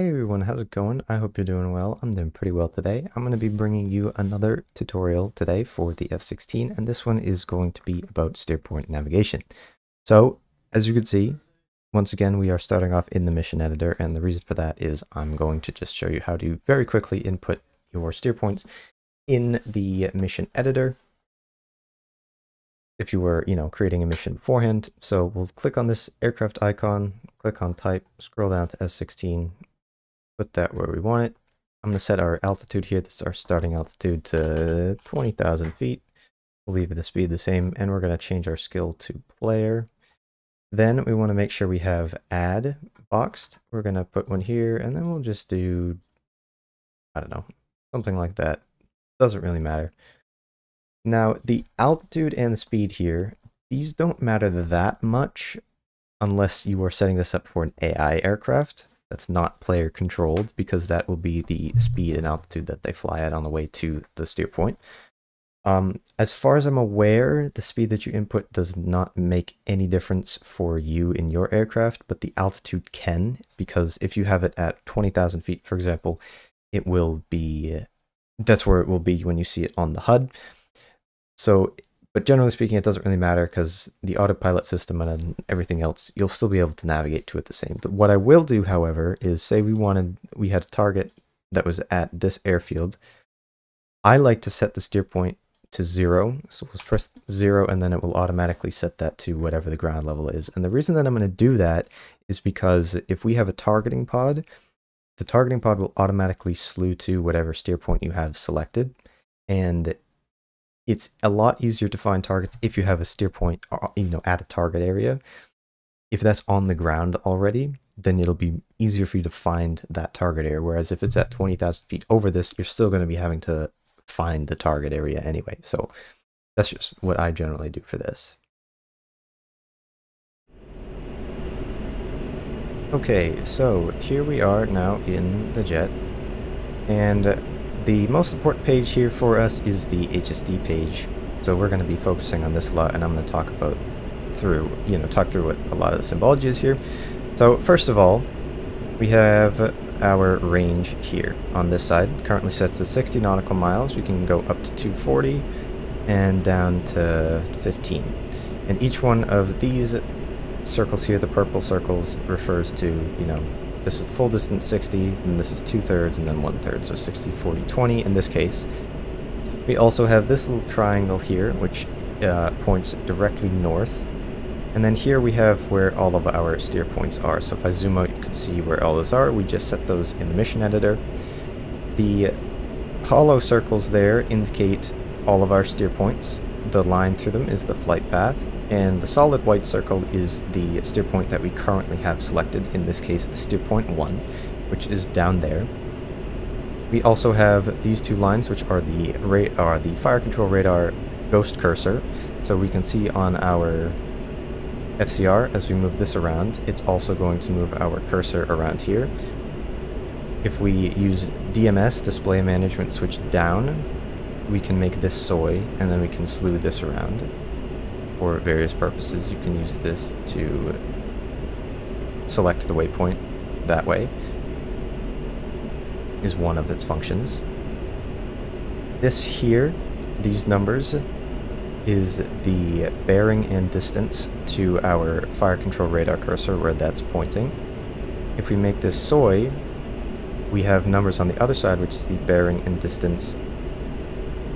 Hey everyone, how's it going? I hope you're doing well. I'm doing pretty well today. I'm going to be bringing you another tutorial today for the F-16, and this one is going to be about steer point navigation. So, as you can see, once again, we are starting off in the mission editor, and the reason for that is I'm going to just show you how to very quickly input your steer points in the mission editor if you were, you know, creating a mission beforehand. So we'll click on this aircraft icon, click on type, scroll down to F-16, put that where we want it. I'm going to set our altitude here. This is our starting altitude to 20,000 feet. We'll leave the speed the same, and we're going to change our skill to player. Then we want to make sure we have add boxed. We're going to put one here, and then we'll just do, I don't know, something like that. Doesn't really matter. Now, the altitude and the speed here, these don't matter that much unless you are setting this up for an AI aircraft that's not player controlled because that will be the speed and altitude that they fly at on the way to the steer point. Um, as far as I'm aware, the speed that you input does not make any difference for you in your aircraft, but the altitude can, because if you have it at 20,000 feet, for example, it will be, that's where it will be when you see it on the HUD. So but generally speaking, it doesn't really matter because the autopilot system and everything else, you'll still be able to navigate to it the same. But what I will do, however, is say we wanted, we had a target that was at this airfield. I like to set the steer point to zero. So we'll press zero and then it will automatically set that to whatever the ground level is. And the reason that I'm going to do that is because if we have a targeting pod, the targeting pod will automatically slew to whatever steer point you have selected. And it's a lot easier to find targets if you have a steer point, uh, you know, at a target area. If that's on the ground already, then it'll be easier for you to find that target area. Whereas if it's at 20,000 feet over this, you're still going to be having to find the target area anyway. So that's just what I generally do for this. Okay, so here we are now in the jet. And the most important page here for us is the HSD page. So we're going to be focusing on this a lot and I'm going to talk about through, you know, talk through what a lot of the symbology is here. So first of all, we have our range here on this side. Currently sets to 60 nautical miles. We can go up to 240 and down to 15. And each one of these circles here, the purple circles, refers to, you know, this is the full distance 60, then this is two thirds, and then one third, so 60, 40, 20 in this case. We also have this little triangle here, which uh, points directly north. And then here we have where all of our steer points are. So if I zoom out, you can see where all those are. We just set those in the mission editor. The hollow circles there indicate all of our steer points. The line through them is the flight path, and the solid white circle is the steer point that we currently have selected, in this case steer point 1, which is down there. We also have these two lines, which are the, are the fire control radar ghost cursor. So we can see on our FCR, as we move this around, it's also going to move our cursor around here. If we use DMS, display management switch down, we can make this soy, and then we can slew this around for various purposes. You can use this to select the waypoint that way is one of its functions. This here, these numbers, is the bearing and distance to our fire control radar cursor where that's pointing. If we make this soy, we have numbers on the other side, which is the bearing and distance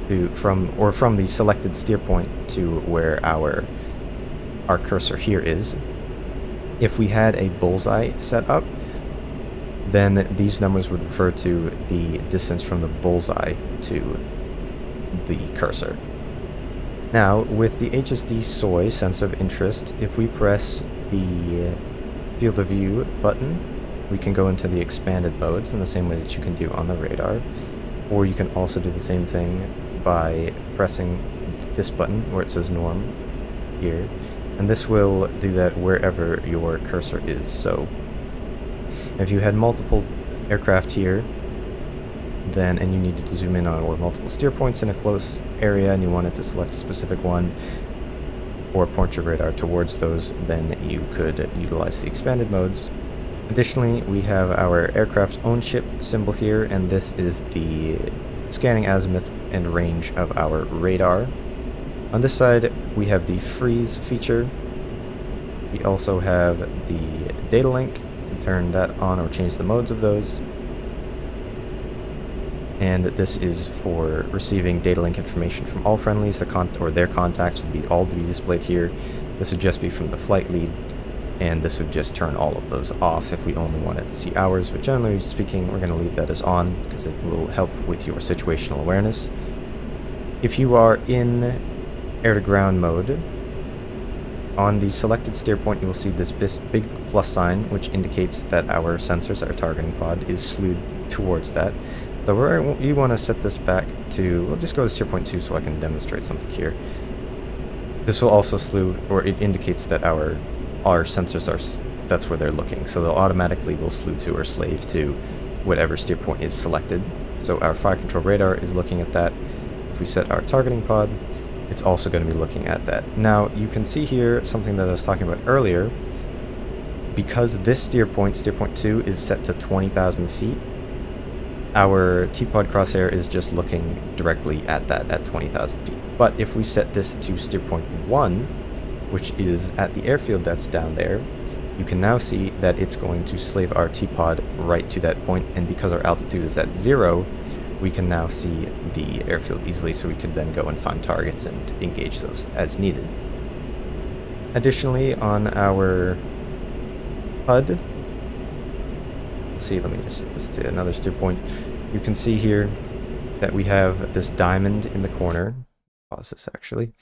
to from or from the selected steer point to where our our cursor here is. If we had a bullseye set up, then these numbers would refer to the distance from the bullseye to the cursor. Now, with the HSD soy sensor of interest, if we press the field of view button, we can go into the expanded modes in the same way that you can do on the radar. Or you can also do the same thing by pressing this button where it says norm here and this will do that wherever your cursor is. So if you had multiple aircraft here then and you needed to zoom in on or multiple steer points in a close area and you wanted to select a specific one or point your radar towards those then you could utilize the expanded modes. Additionally, we have our aircraft own ship symbol here, and this is the scanning azimuth and range of our radar. On this side, we have the freeze feature. We also have the data link to turn that on or change the modes of those. And this is for receiving data link information from all friendlies, the con or their contacts would be all to be displayed here. This would just be from the flight lead, and this would just turn all of those off if we only wanted to see ours, but generally speaking, we're going to leave that as on because it will help with your situational awareness. If you are in air-to-ground mode, on the selected steer point you will see this big plus sign, which indicates that our sensors, our targeting pod, is slewed towards that. So we you want to set this back to, we'll just go to steer point 2 so I can demonstrate something here. This will also slew, or it indicates that our our sensors are, that's where they're looking. So they'll automatically will slew to or slave to whatever steer point is selected. So our fire control radar is looking at that. If we set our targeting pod, it's also going to be looking at that. Now, you can see here something that I was talking about earlier. Because this steer point, steer point 2, is set to 20,000 feet, our T-Pod crosshair is just looking directly at that at 20,000 feet. But if we set this to steer point 1, which is at the airfield that's down there, you can now see that it's going to slave our T-Pod right to that point, and because our altitude is at zero, we can now see the airfield easily so we could then go and find targets and engage those as needed. Additionally, on our HUD, let's see, let me just set this to another steer point. You can see here that we have this diamond in the corner. Pause this actually.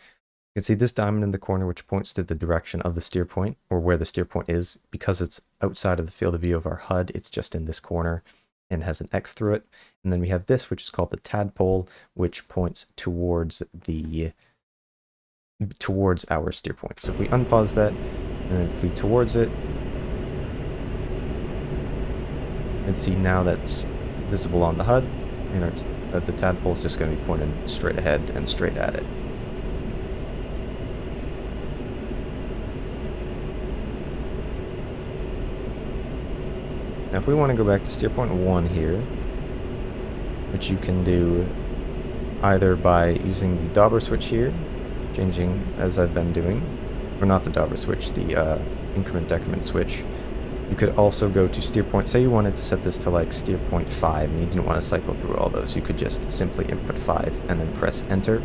You can see this diamond in the corner which points to the direction of the steer point or where the steer point is. Because it's outside of the field of view of our HUD, it's just in this corner and has an X through it. And then we have this, which is called the tadpole, which points towards the towards our steer point. So if we unpause that and then flew towards it, can see now that's visible on the HUD, and our the tadpole is just going to be pointed straight ahead and straight at it. Now if we want to go back to steer point 1 here, which you can do either by using the dobber switch here, changing as I've been doing, or not the dobber switch, the uh, increment decrement switch. You could also go to steer point, say you wanted to set this to like steer point 5 and you didn't want to cycle through all those, you could just simply input 5 and then press enter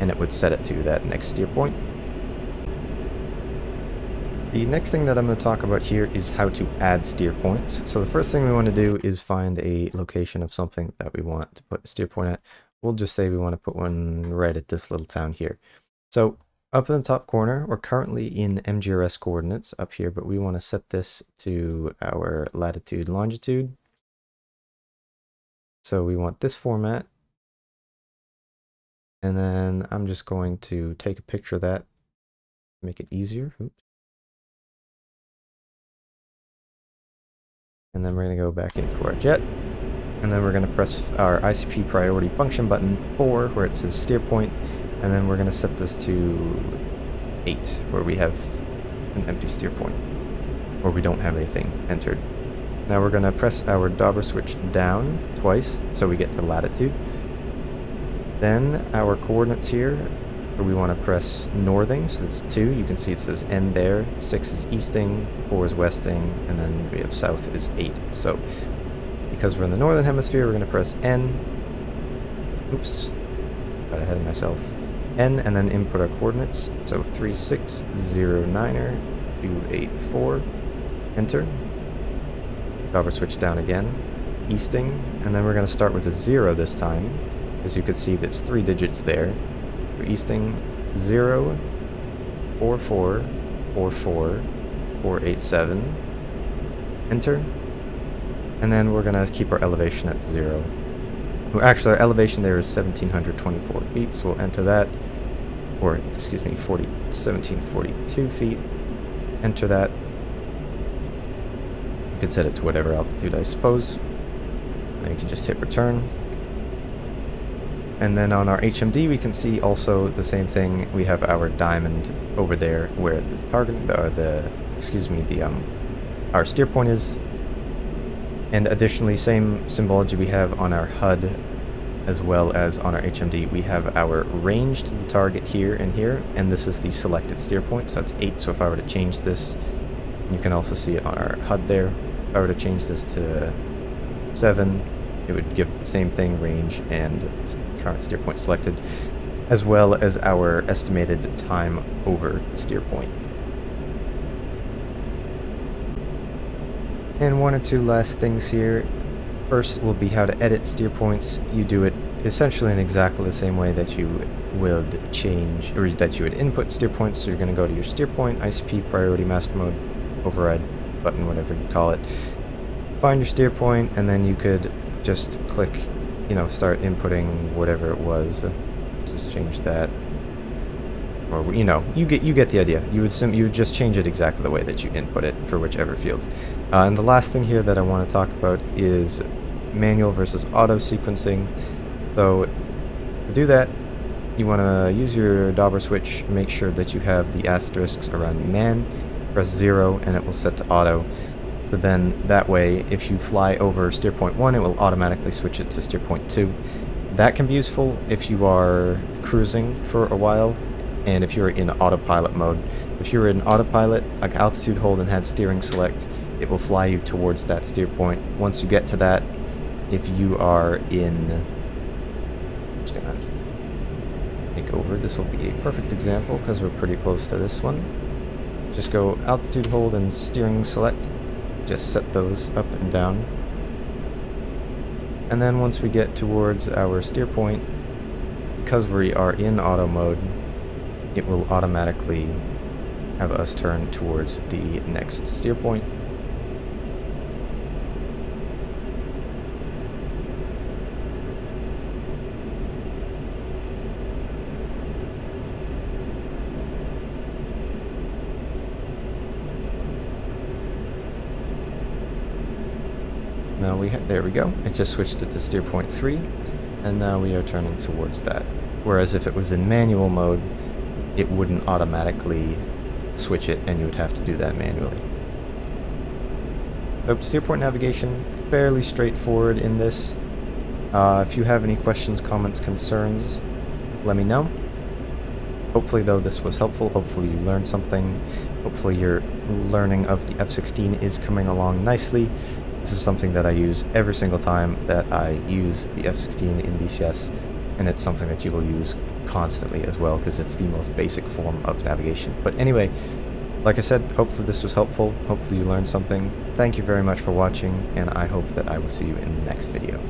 and it would set it to that next steer point. The next thing that I'm going to talk about here is how to add steer points. So the first thing we want to do is find a location of something that we want to put a steer point at. We'll just say we want to put one right at this little town here. So up in the top corner, we're currently in MGRS coordinates up here, but we want to set this to our latitude longitude. So we want this format. And then I'm just going to take a picture of that, make it easier. Oops. And then we're going to go back into our jet. And then we're going to press our ICP priority function button 4 where it says steer point. And then we're going to set this to 8 where we have an empty steer point. Or we don't have anything entered. Now we're going to press our dobber switch down twice so we get to latitude. Then our coordinates here we want to press northing, so that's 2. You can see it says N there. 6 is easting, 4 is westing, and then we have south is 8. So because we're in the northern hemisphere, we're going to press N. Oops, got ahead of myself. N, and then input our coordinates. So 3609er, 284, enter. Dobber switch down again, easting, and then we're going to start with a 0 this time. As you can see, that's three digits there easting 0, 4, 4, 4, 4, 4, 8, 7. Enter. And then we're going to keep our elevation at 0. Well, actually, our elevation there is 1724 feet, so we'll enter that. Or, excuse me, 40, 1742 feet. Enter that. You can set it to whatever altitude, I suppose. And you can just hit return. And then on our HMD, we can see also the same thing. We have our diamond over there where the target, or the, excuse me, the um, our steer point is. And additionally, same symbology we have on our HUD as well as on our HMD. We have our range to the target here and here, and this is the selected steer point, so that's 8. So if I were to change this, you can also see it on our HUD there. If I were to change this to 7, it would give the same thing, range and current steer point selected, as well as our estimated time over steer point. And one or two last things here. First will be how to edit steer points. You do it essentially in exactly the same way that you would change, or that you would input steer points. So you're going to go to your steer point, ICP, priority, master mode, override button, whatever you call it. Find your steer point, and then you could just click, you know, start inputting whatever it was. Just change that. Or, you know, you get you get the idea. You would sim you would just change it exactly the way that you input it for whichever field. Uh, and the last thing here that I want to talk about is manual versus auto sequencing. So to do that, you want to use your dobber switch, make sure that you have the asterisks around man, press 0 and it will set to auto. So then that way, if you fly over steer point 1, it will automatically switch it to steer point 2. That can be useful if you are cruising for a while and if you're in autopilot mode. If you're in autopilot, like altitude hold and had steering select, it will fly you towards that steer point. Once you get to that, if you are in... I'm just gonna take over. This will be a perfect example because we're pretty close to this one. Just go altitude hold and steering select. Just set those up and down. And then once we get towards our steer point, because we are in auto mode, it will automatically have us turn towards the next steer point. Now we there we go. It just switched it to steer point 3, and now we are turning towards that. Whereas if it was in manual mode, it wouldn't automatically switch it and you would have to do that manually. So steer point navigation, fairly straightforward in this. Uh, if you have any questions, comments, concerns, let me know. Hopefully though this was helpful, hopefully you learned something, hopefully your learning of the F-16 is coming along nicely. This is something that I use every single time that I use the F-16 in DCS, and it's something that you will use constantly as well because it's the most basic form of navigation. But anyway, like I said, hopefully this was helpful. Hopefully you learned something. Thank you very much for watching, and I hope that I will see you in the next video.